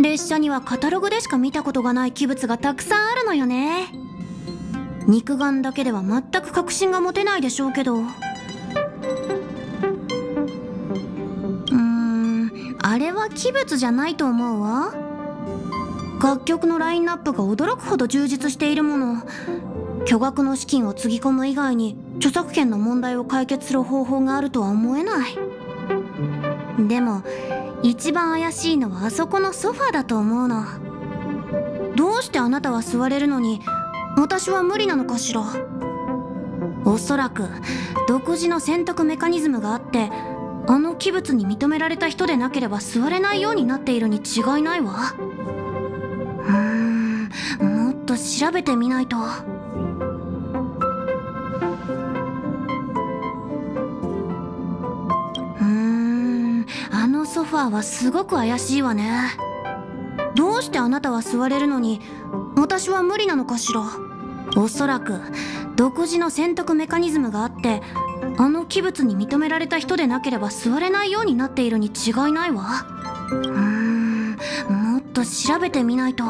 列車にはカタログでしか見たことがない器物がたくさんあるのよね。肉眼だけでは全く確信が持てないでしょうけど。うーんあれは器物じゃないと思うわ。楽曲のラインナップが驚くほど充実しているもの。巨額の資金をつぎ込む以外に著作権の問題を解決する方法があるとは思えない。でも一番怪しいのはあそこのソファだと思うのどうしてあなたは座れるのに私は無理なのかしら。おそらく独自の選択メカニズムがあってあの器物に認められた人でなければ座れないようになっているに違いないわ。うーんもっと調べてみないと。ソファーはすごく怪しいわね。どうしてあなたは座れるのに私は無理なのかしら？おそらく独自の選択メカニズムがあってあの器物に認められた人でなければ座れないようになっているに違いないわ。うーんもっと調べてみないと。